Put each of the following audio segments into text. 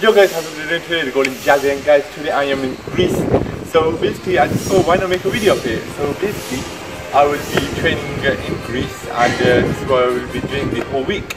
guys, how's it doing today? Recording Jazz and guys, today I am in Greece. So basically I just thought why not make a video of it. So basically I will be training in Greece and uh, this is what I will be doing the whole week.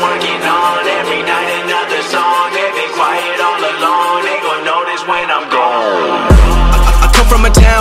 Working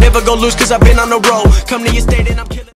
Never gonna lose cause I've been on the road. Come to your state and I'm killing